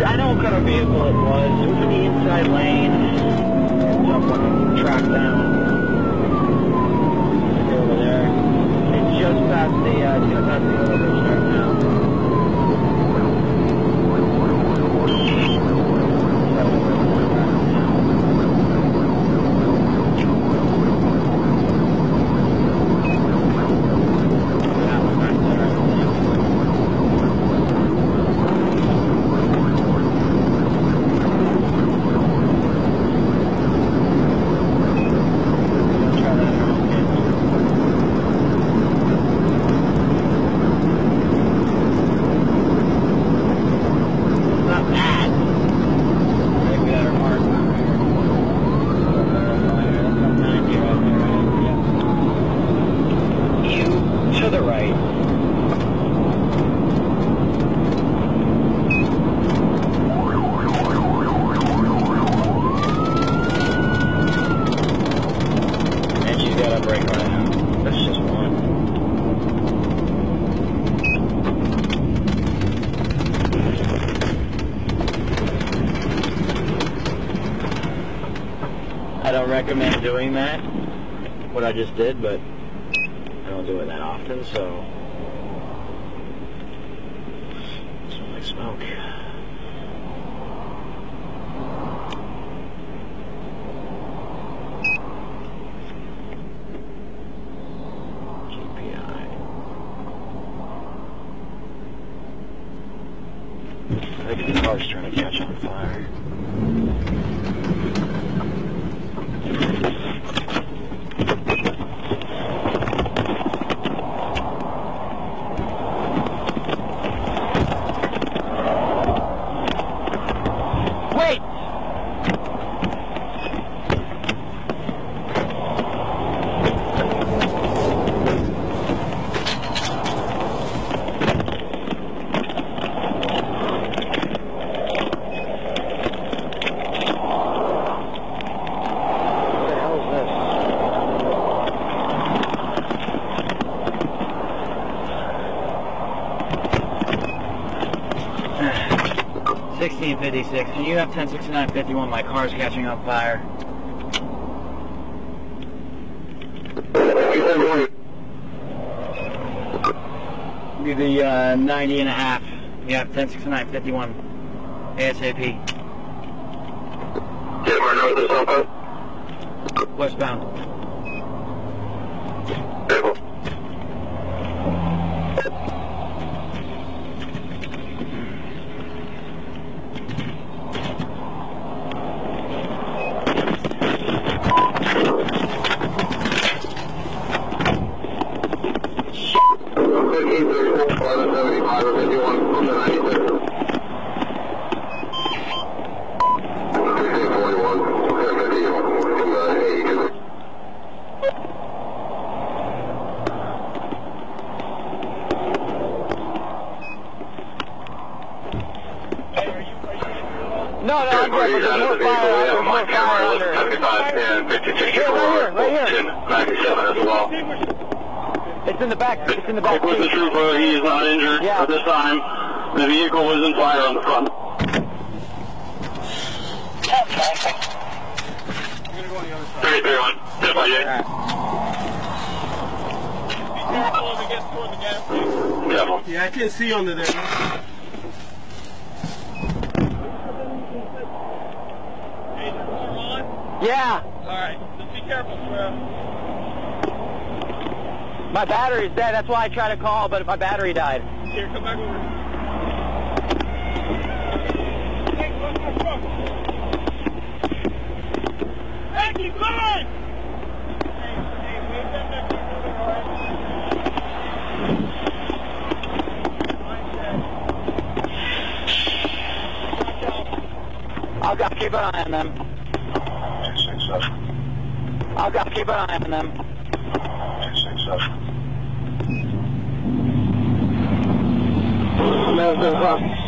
I know what kind of vehicle it was. It was in the inside lane. It's up on the track down. Look over there. It's just past the, uh, just past the elevator right now. That one right there. Try that out again. It's not bad. Maybe that are marked on there. That's on 90 right there, right? Yep. You to the right. Now. That's just one. I don't recommend doing that, what I just did, but I don't do it that often, so. Smell like smoke. GPI. I think the car's trying to catch on fire. Wait! What the hell is this? 1656. Can you have 106951? My car's catching on fire. Be the uh, 90 and a half. Yeah, 106951. ASAP. Get where north is southbound. Westbound. No, no, I'm good. There's more fire. There's more fire under. Seventy-five, ten, fifty, sixty-four, right here, right here. ten, ninety-seven as well. It's in the back. It's in the back. Check with the trooper, he is not injured Yeah. at this time. The vehicle was in fire on the front. Three, three, one, step by eight. Careful. As it gets toward the gas station. Careful. Yeah, I can see under there. Yeah. Alright, just be careful, swear. My battery's dead. That's why I tried to call, but my battery died. Here, come back over. Hey, keep going! I'll, I'll keep an eye on them. I'll, I'll keep an eye on them. No,